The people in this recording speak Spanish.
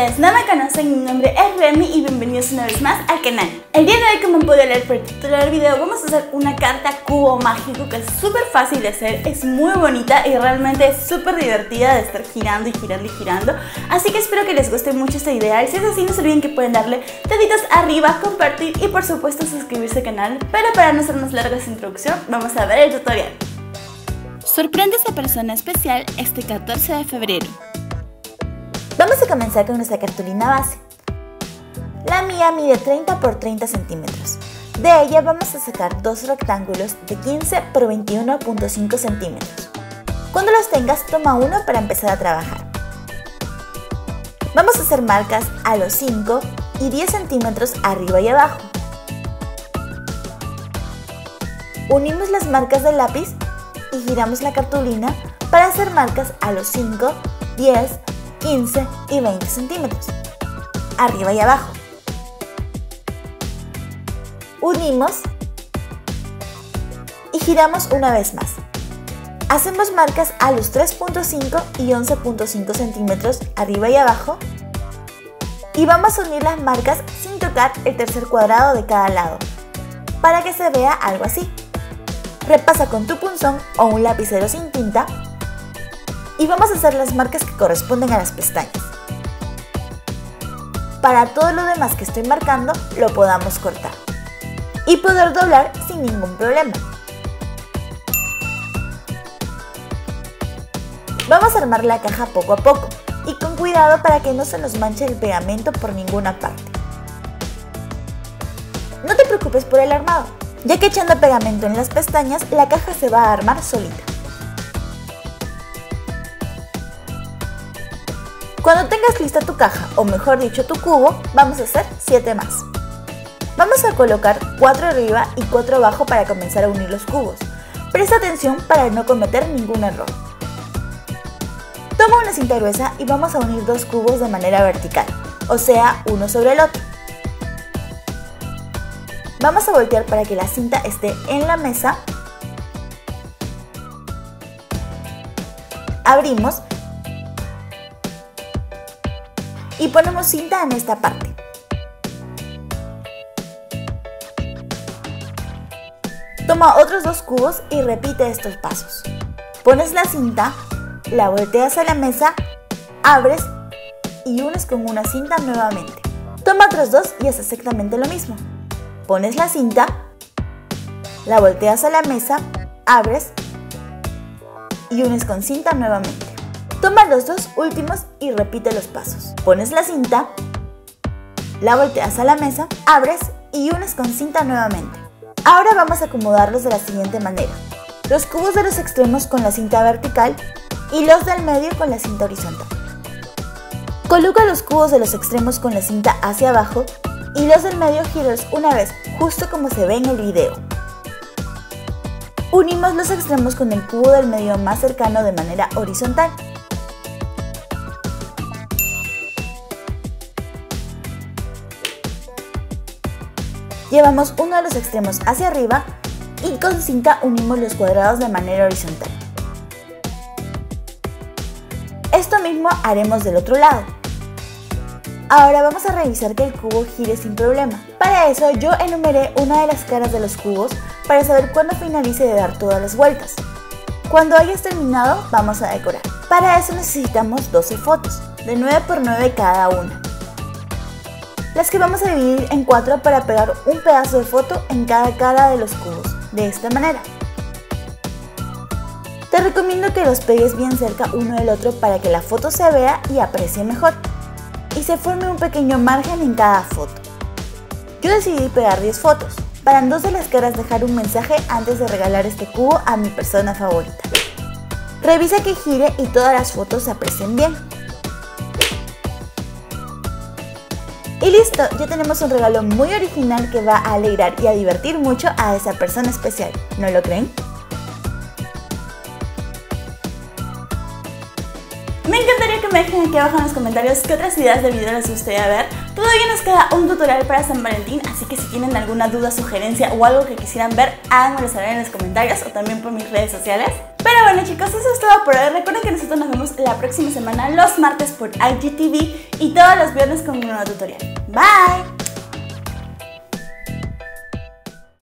ustedes no me conocen, mi nombre es Remy y bienvenidos una vez más al canal. El día de hoy como pueden leer por el título del video vamos a hacer una carta cubo mágico que es súper fácil de hacer, es muy bonita y realmente es súper divertida de estar girando y girando y girando. Así que espero que les guste mucho esta idea y si es así no se olviden que pueden darle deditos arriba, compartir y por supuesto suscribirse al canal. Pero para no hacer más larga esta introducción vamos a ver el tutorial. Sorprende a esa persona especial este 14 de febrero. Vamos a comenzar con nuestra cartulina base. La mía mide 30 por 30 centímetros. De ella vamos a sacar dos rectángulos de 15 por 21.5 centímetros. Cuando los tengas, toma uno para empezar a trabajar. Vamos a hacer marcas a los 5 y 10 centímetros arriba y abajo. Unimos las marcas del lápiz y giramos la cartulina para hacer marcas a los 5, 10, 15 y 20 centímetros, arriba y abajo. Unimos y giramos una vez más. Hacemos marcas a los 3.5 y 11.5 centímetros arriba y abajo y vamos a unir las marcas sin tocar el tercer cuadrado de cada lado para que se vea algo así. Repasa con tu punzón o un lapicero sin tinta y vamos a hacer las marcas que corresponden a las pestañas. Para todo lo demás que estoy marcando lo podamos cortar y poder doblar sin ningún problema. Vamos a armar la caja poco a poco y con cuidado para que no se nos manche el pegamento por ninguna parte. No te preocupes por el armado, ya que echando pegamento en las pestañas la caja se va a armar solita. Cuando tengas lista tu caja, o mejor dicho tu cubo, vamos a hacer 7 más. Vamos a colocar 4 arriba y 4 abajo para comenzar a unir los cubos. Presta atención para no cometer ningún error. Toma una cinta gruesa y vamos a unir dos cubos de manera vertical, o sea, uno sobre el otro. Vamos a voltear para que la cinta esté en la mesa. Abrimos y ponemos cinta en esta parte. Toma otros dos cubos y repite estos pasos. Pones la cinta, la volteas a la mesa, abres y unes con una cinta nuevamente. Toma otros dos y haces exactamente lo mismo. Pones la cinta, la volteas a la mesa, abres y unes con cinta nuevamente. Toma los dos últimos y repite los pasos. Pones la cinta, la volteas a la mesa, abres y unes con cinta nuevamente. Ahora vamos a acomodarlos de la siguiente manera. Los cubos de los extremos con la cinta vertical y los del medio con la cinta horizontal. Coloca los cubos de los extremos con la cinta hacia abajo y los del medio giros una vez, justo como se ve en el video. Unimos los extremos con el cubo del medio más cercano de manera horizontal. Llevamos uno de los extremos hacia arriba y con cinta unimos los cuadrados de manera horizontal. Esto mismo haremos del otro lado. Ahora vamos a revisar que el cubo gire sin problema. Para eso yo enumeré una de las caras de los cubos para saber cuándo finalice de dar todas las vueltas. Cuando hayas terminado vamos a decorar. Para eso necesitamos 12 fotos, de 9 por 9 cada una las que vamos a dividir en cuatro para pegar un pedazo de foto en cada cara de los cubos, de esta manera. Te recomiendo que los pegues bien cerca uno del otro para que la foto se vea y aprecie mejor, y se forme un pequeño margen en cada foto. Yo decidí pegar 10 fotos, para en dos de las caras dejar un mensaje antes de regalar este cubo a mi persona favorita. Revisa que gire y todas las fotos se aprecien bien. Y listo, ya tenemos un regalo muy original que va a alegrar y a divertir mucho a esa persona especial. ¿No lo creen? Me encantaría que me dejen aquí abajo en los comentarios qué otras ideas de video les gustaría ver. Todavía nos queda un tutorial para San Valentín, así que si tienen alguna duda, sugerencia o algo que quisieran ver, háganmelo saber en los comentarios o también por mis redes sociales. Pero bueno chicos, eso es todo por hoy. Recuerden que nosotros nos vemos la próxima semana, los martes por IGTV y todos los viernes con un nuevo tutorial. Bye!